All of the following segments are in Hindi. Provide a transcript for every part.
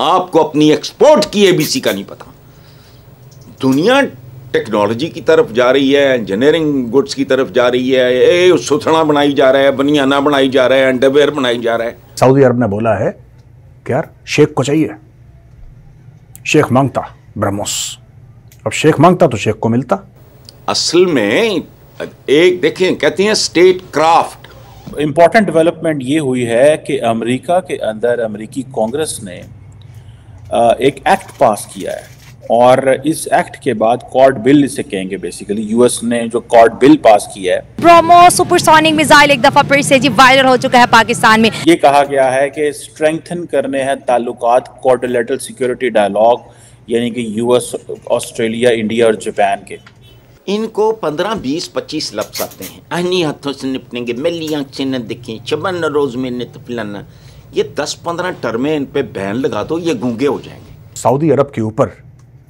आपको अपनी एक्सपोर्ट की एबीसी का नहीं पता। दुनिया टेक्नोलॉजी की तरफ़ जा रही है इंजीनियरिंग गुड्स की तरफ़ जा रही है ए सुथना बनाई जा रहा है बनियाना बनाई जा रहा है अंडरवेयर बनाई जा रहा है। सऊदी अरब ने बोला है कि यार शेख को चाहिए। शेख माँगता ब्रह्मोस। अब शेख माँगता तो शेख को मिलता। असल में एक देखें कहते हैं स्टेट क्राफ्ट इंपॉर्टेंट डेवलपमेंट ये हुई है कि अमेरिका के अंदर अमेरिकी कांग्रेस ने एक एक्ट पास किया है। और इस एक्ट के बाद कॉर्ड बिल इसे कहेंगे बेसिकली यूएस ने जो कॉर्ड बिल पास किया है। ब्रोमो सुपरसोनिक मिसाइल एक दफ़ा फिर से जी वायरल हो चुका है पाकिस्तान में। ये कहा गया है कि स्ट्रेंथन करने हैं ताल्लुकात कोऑर्डिनेटल सिक्योरिटी डायलॉग यानी कि यूएस ऑस्ट्रेलिया इंडिया और जापान के। इनको पंद्रह बीस पच्चीस लफ्स आते हैं। अहनी हाथों से निपटेंगे मिली आँख से न दिखें चबन रोज में नित फिलाना। ये दस पंद्रह टर्में इन पे बैन लगा दो ये गूँगे हो जाएँगे। सऊदी अरब के ऊपर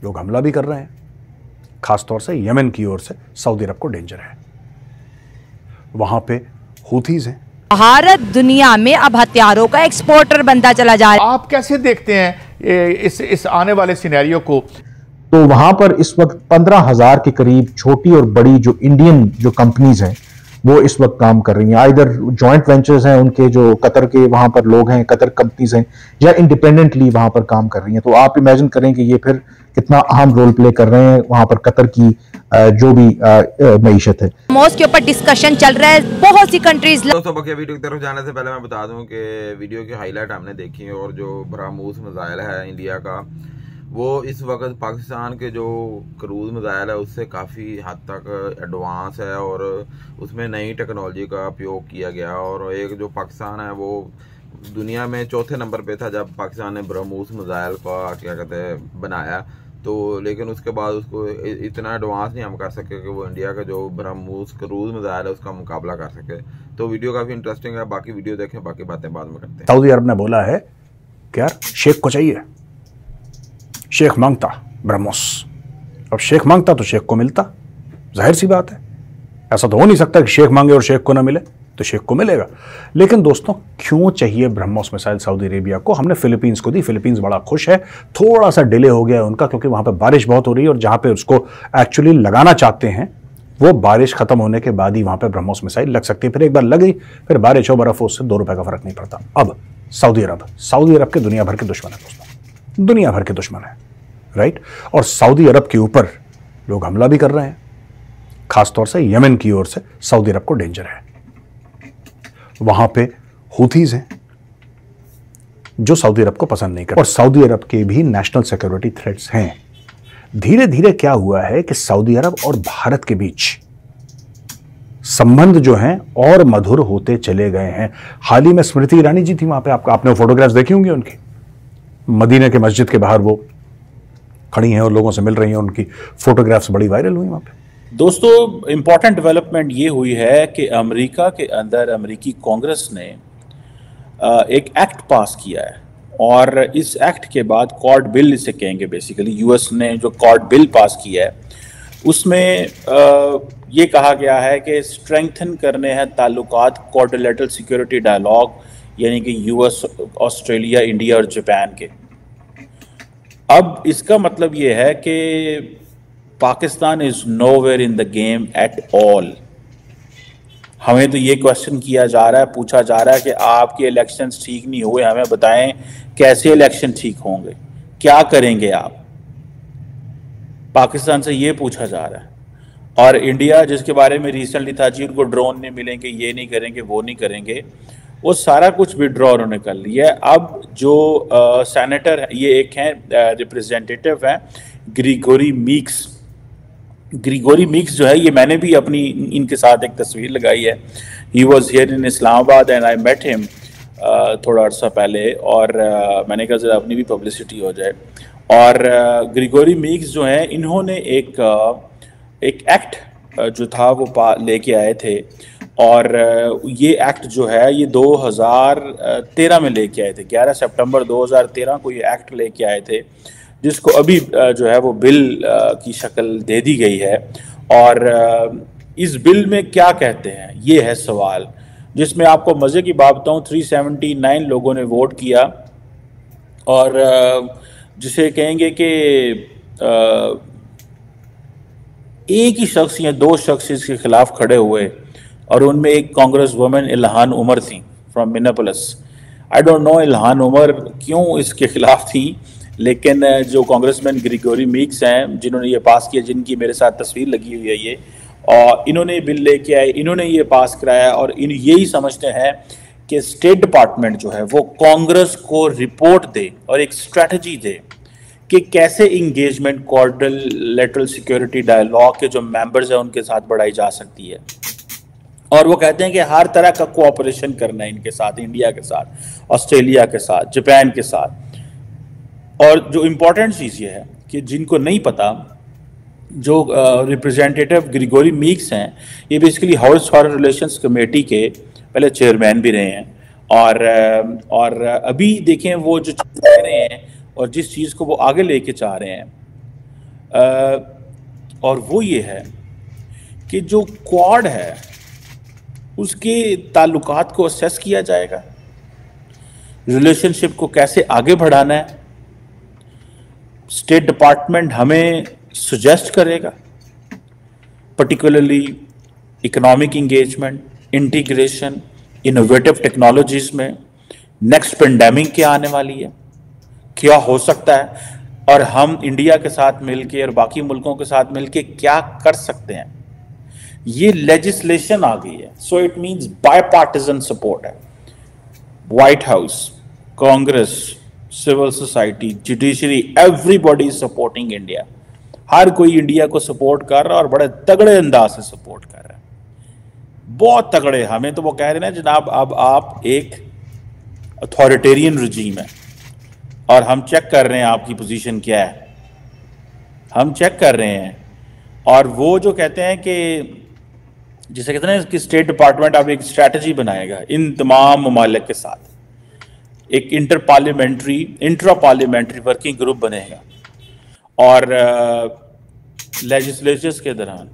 लोग हमला भी कर रहे हैं। खासतौर से यमन की ओर से सऊदी अरब को डेंजर है। वहाँ पे हुथीज हैं। भारत दुनिया में अब हथियारों का एक्सपोर्टर बनता चला जा रहा है। आप कैसे देखते हैं इस इस आने वाले सिनेरियो को? तो वहाँ पर इस वक्त पंद्रह हज़ार के करीब छोटी और बड़ी जो इंडियन जो कंपनीज़ हैं वो इस वक्त काम कर रही हैं। इधर जॉइंट वेंचर्स हैं उनके जो कतर के वहाँ पर लोग हैं कतर कंपनीज़ हैं या इंडिपेंडेंटली वहाँ पर काम कर रही हैं। तो आप इमेजिन करें कि ये फिर कितना अहम रोल प्ले कर रहे हैं वहाँ पर कतर की जो भी मीशत है। मोस्ट के ऊपर डिस्कशन चल रहा है। बहुत सी कंट्रीज़ दोस्तों बकिया वीडियो की तरफ़ जाने से पहले मैं बता दूँ कि वीडियो की हाईलाइट हमने देखी है और जो ब्रामूस मिसाइल है इंडिया का वो इस वक्त पाकिस्तान के जो क्रूज मिज़ाइल है, उससे काफ़ी हद तक एडवांस है और उसमें नई टेक्नोलॉजी का उपयोग किया गया और एक जो पाकिस्तान है, वो दुनिया में चौथे नंबर पे था जब पाकिस्तान ने ब्रह्मूस मिज़ाइल का, क्या कहते हैं, बनाया। तो लेकिन उसके बाद उसको इतना एडवांस नहीं हम कर सके कि वो इंडिया का जो ब्रह्मूस क्रूज मिज़ाइल है, उसका मुकाबला कर सके। तो वीडियो काफ़ी इंटरेस्टिंग है, बाकी वीडियो देखें, बाकी बातें बाद में करते हैं। सऊदी अरब ने बोला है कि यार शेख को चाहिए? शेख माँगता, ब्रह्मोस। अब शेख माँगता तो शेख को मिलता। ज़ाहिर सी बात है। ऐसा तो हो नहीं सकता कि शेख मांगे और शेख को ना मिले तो शेख को मिलेगा। लेकिन दोस्तों, क्यों चाहिए ब्रह्मोस मिसाइल सऊदी अरेबिया को? हमने फिलीपींस को दी। फिलीपींस बड़ा खुश है। थोड़ा सा डिले हो गया उनका, क्योंकि वहाँ पर बारिश बहुत हो रही है और जहाँ पर उसको एक्चुअली लगाना चाहते हैं, वो बारिश खत्म होने के बाद ही वहाँ पर ब्रह्मोस मिसाइल लग सकती है। फिर एक बार लग गई, फिर बारिश हो, बर्फ़ हो, उससे दो रुपए का फ़र्क नहीं पड़ता। अब सऊदी अरब। सऊदी अरब के दुनिया भर के दुश्मन है दोस्तों। दुनिया भर के दुश्मन है राइट और सऊदी अरब के ऊपर लोग हमला भी कर रहे हैं। खासतौर से यमन की ओर से सऊदी अरब को डेंजर है। वहाँ पे हुथीज हैं, जो सऊदी अरब को पसंद नहीं करते। और सऊदी अरब के भी नेशनल सिक्योरिटी थ्रेट्स हैं। धीरे धीरे क्या हुआ है कि सऊदी अरब और भारत के बीच संबंध जो हैं, और मधुर होते चले गए हैं। हाल ही में स्मृति ईरानी जी थी वहाँ पे। आपका आपने फोटोग्राफ्स देखी होंगी उनकी? मदीना के मस्जिद के बाहर वो खड़ी हैं और लोगों से मिल रही हैं, उनकी फोटोग्राफ्स बड़ी वायरल हुई वहाँ पे। दोस्तों इंपॉर्टेंट डेवलपमेंट ये हुई है कि अमेरिका के अंदर अमेरिकी कांग्रेस ने एक एक्ट पास किया है और इस एक्ट के बाद कॉर्ड बिल इसे कहेंगे बेसिकली यूएस ने जो कॉर्ड बिल पास किया है, उसमें ये कहा गया है कि स्ट्रेंथन करने हैं ताल्लुकात कोऑर्डिनेटल सिक्योरिटी डायलॉग यानी कि यूएस ऑस्ट्रेलिया इंडिया और जापान के। अब इसका मतलब ये है कि Pakistan is nowhere in the game at all हमें तो ये क्वेश्चन किया जा रहा है, पूछा जा रहा है कि आपके इलेक्शंस ठीक नहीं हुए, हमें बताएँ कैसे इलेक्शन ठीक होंगे, क्या करेंगे आप? पाकिस्तान से ये पूछा जा रहा है। और इंडिया जिसके बारे में रिसेंटली था जी, उनको ड्रोन नहीं मिलेंगे, ये नहीं करेंगे, वो नहीं करेंगे। वो सारा कुछ विड्रॉ उन्होंने कर लिया है। अब जो सेनेटर ये एक हैं रिप्रेजेंटेटिव हैं ग्रीगोरी मीक्स ग्रीगोरी मीक्स जो है ये मैंने भी अपनी इनके साथ एक तस्वीर लगाई है। He was here in Islamabad and I met him थोड़ा अर्सा पहले और uh, मैंने कहा ज़रा अपनी भी पब्लिसिटी हो जाए। और ग्रीगोरी uh, मीक्स जो हैं इन्होंने एक uh, एक एक्ट जो था वो पा लेके आए थे। और ये एक्ट जो है, ये 2013 में लेके आए थे। 11 सितंबर 2013 को ये एक्ट लेके आए थे, जिसको अभी जो है वो बिल की शक्ल दे दी गई है। और इस बिल में क्या कहते हैं? ये है सवाल, जिसमें आपको मज़े की बात बताऊँ 379 लोगों ने वोट किया। और जिसे कहेंगे कि एक ही शख्स या दो शख्स इसके खिलाफ खड़े हुए। और उनमें एक कांग्रेस वुमेन इल्हान उमर थी from Minneapolis I don't know Ilhan Omar क्यों इसके खिलाफ थी, लेकिन जो कांग्रेसमैन ग्रिगोरी मीक्स हैं, जिन्होंने ये पास किया, जिनकी मेरे साथ तस्वीर लगी हुई है ये, और इन्होंने बिल लेके आए, इन्होंने ये पास कराया, और इन यही समझते हैं कि स्टेट डिपार्टमेंट जो है, वो कांग्रेस को रिपोर्ट दे और एक स्ट्रेटजी दे कि कैसे engagement chordal lateral security dialogue के जो मेंबर्स हैं, उनके साथ बढ़ाई जा सकती है। और वो कहते हैं कि हर तरह का कोऑपरेशन करना है इनके साथ इंडिया के साथ ऑस्ट्रेलिया के साथ जापान के साथ। और जो इम्पोर्टेंट चीज़ ये है कि जिनको नहीं पता, जो रिप्रेजेंटेटिव ग्रिगोरी मीक्स हैं, ये basically House Foreign Relations Committee के पहले चेयरमैन भी रहे हैं। और और अभी देखें वो जो कह रहे हैं और जिस चीज़ को वो आगे लेके चाह रहे हैं और वो ये है कि जो क्वाड है उसके ताल्लुकात को असेस किया जाएगा। रिलेशनशिप को कैसे आगे बढ़ाना है। स्टेट डिपार्टमेंट हमें सुजेस्ट करेगा। Particularly economic engagement integration innovative technologies में नेक्स्ट पेंडेमिक क्या आने वाली है। क्या हो सकता है? और हम इंडिया के साथ मिलके और बाकी मुल्कों के साथ मिलके क्या कर सकते हैं? ये लेजिस्लेशन आ गई है। So it means bipartisan support है। White House Congress civil society judiciary everybody is supporting India हर कोई इंडिया को सपोर्ट कर रहा है और बड़े तगड़े अंदाज से सपोर्ट कर रहा है। बहुत तगड़े। हमें तो वो कह रहे हैं जनाब, अब आप एक अथॉरिटेरियन रजीम है और हम चेक कर रहे हैं आपकी पोजीशन क्या है। हम चेक कर रहे हैं और वो जो कहते हैं कि जिसे कहते हैं कि स्टेट डिपार्टमेंट अब एक स्ट्रैटेजी बनाएगा इन तमाम ममालिक के साथ। एक inter parliamentary intra parliamentary working group बनेगा। और लेजिस्लेचर्स के दौरान।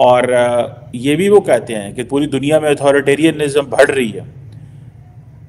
और ये भी वो कहते हैं कि पूरी दुनिया में अथॉरिटेरियनिज्म बढ़ रही है।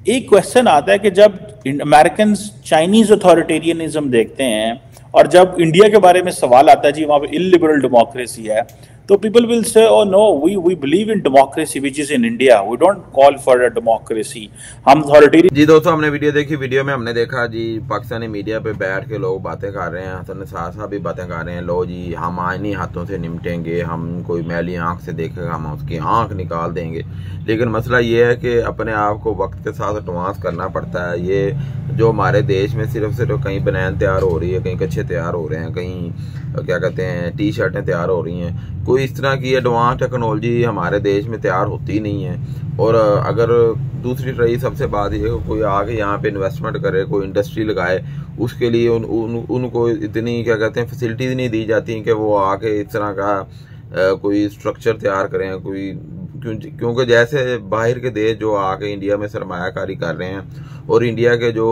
एक क्वेश्चन आता है कि जब अमेरिकन चाइनीज़ अथॉरिटेरियनिज्म देखते हैं, और जब इंडिया के बारे में सवाल आता है, जी वहाँ पे इलिबरल डेमोक्रेसी है तो people will say oh no we we believe in democracy which is in India we don't call for a democracy हम अथॉरिटेरियन जी दोस्तों, हमने वीडियो देखी वीडियो में हमने देखा, जी पाकिस्तानी मीडिया पे बैठ के लोग बातें कर रहे हैं हसन साहब साहब भी बातें कर रहे हैं, लो जी, हम आइनी हाथों से निपटेंगे, हम कोई मैली आँख से देखेगा, हम उसकी आँख निकाल देंगे। लेकिन मसला ये है कि अपने आप को वक्त के साथ एडवांस करना पड़ता है। ये जो हमारे देश में सिर्फ़ सिर्फ़ कहीं बनैन तैयार हो रही है कहीं कच्चे तैयार हो रहे हैं कहीं क्या कहते हैं टी शर्टें तैयार हो रही हैं। कोई इस तरह की एडवांस टेक्नोलॉजी हमारे देश में तैयार होती नहीं है। और अगर दूसरी रही सबसे बात ये कोई आके यहाँ पे इन्वेस्टमेंट करे कोई इंडस्ट्री लगाए उसके लिए उन, उन उनको इतनी क्या कहते हैं फैसिलिटीज़ नहीं दी जाती कि वो आके इस तरह का कोई स्ट्रक्चर तैयार करें कोई क्योंकि जैसे बाहर के देश जो आके इंडिया में सरमाकारी कर रहे हैं, और इंडिया के जो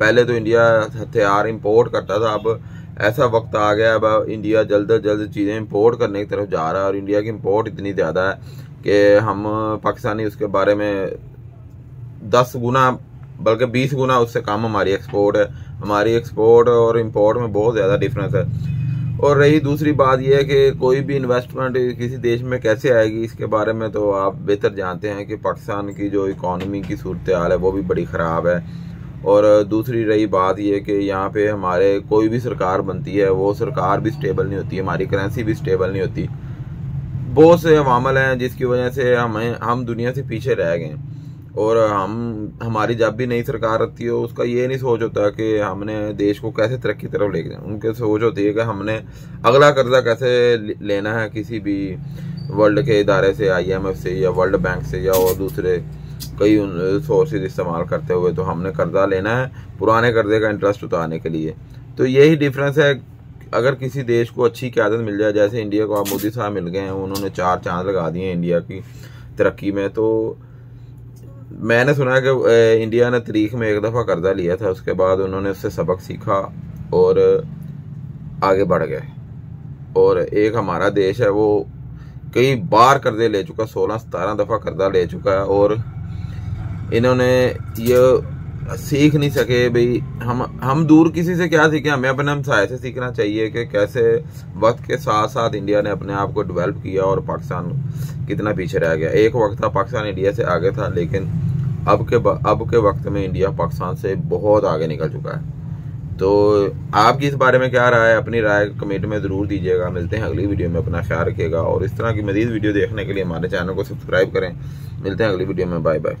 पहले तो इंडिया हथियार इंपोर्ट करता था, अब ऐसा वक्त आ गया, अब इंडिया जल्द अज जल्द चीज़ें इंपोर्ट करने की तरफ़ जा रहा है, और इंडिया की इंपोर्ट इतनी ज़्यादा है कि हम पाकिस्तानी उसके बारे में दस गुना, बल्कि बीस गुना उससे कम हमारी एक्सपोर्ट है। हमारी एक्सपोर्ट और इंपोर्ट में बहुत ज़्यादा डिफरेंस है। और रही दूसरी बात यह है कि कोई भी इन्वेस्टमेंट किसी देश में कैसे आएगी, इसके बारे में तो आप बेहतर जानते हैं कि पाकिस्तान की जो इकोनॉमी की सूरत हाल है, वो भी बड़ी ख़राब है। और दूसरी रही बात यह कि यहाँ पे हमारे कोई भी सरकार बनती है, वो सरकार भी स्टेबल नहीं होती, हमारी करेंसी भी स्टेबल नहीं होती। बहुत से अवामल हैं जिसकी वजह से हमें, हम दुनिया से पीछे रह गए और हम, हमारी जब भी नई सरकार आती है, उसका ये नहीं सोच होता कि हमने देश को कैसे तरक्की तरफ़ ले जाए। उनके सोच होती है कि हमने अगला कर्जा कैसे लेना है किसी भी वर्ल्ड के इदारे से आईएमएफ से या वर्ल्ड बैंक से या और दूसरे कई सोर्सेज इस्तेमाल करते हुए तो हमने कर्जा लेना है पुराने कर्जे का इंटरेस्ट उतारने के लिए। तो यही डिफरेंस है, अगर किसी देश को अच्छी क्यादत मिल जाए, जैसे इंडिया को आप मोदी साहब मिल गए हैं, उन्होंने चार चाँद लगा दिए इंडिया की तरक्की में तो मैंने सुना है कि इंडिया ने तारीख में एक दफ़ा कर्जा लिया था, उसके बाद उन्होंने उससे सबक सीखा और आगे बढ़ गए। और एक हमारा देश है, वो कई बार कर्जे ले चुका, सोलह सतारह दफ़ा कर्जा ले चुका है और इन्होंने ये सीख नहीं सके, भाई, हम हम दूर किसी से क्या सीखे? हमें अपने हमसाए से सीखना चाहिए कि कैसे वक्त के साथ साथ इंडिया ने अपने आप को डेवलप किया और पाकिस्तान कितना पीछे रह गया। एक वक्त था पाकिस्तान इंडिया से आगे था, लेकिन अब के अब के वक्त में इंडिया पाकिस्तान से बहुत आगे निकल चुका है। तो आपकी इस बारे में क्या राय है? अपनी राय कमेंट में ज़रूर दीजिएगा। मिलते हैं अगली वीडियो में, अपना ख्याल रखिएगा। और इस तरह की मजीद वीडियो देखने के लिए हमारे चैनल को सब्सक्राइब करें। मिलते हैं अगली वीडियो में। Bye bye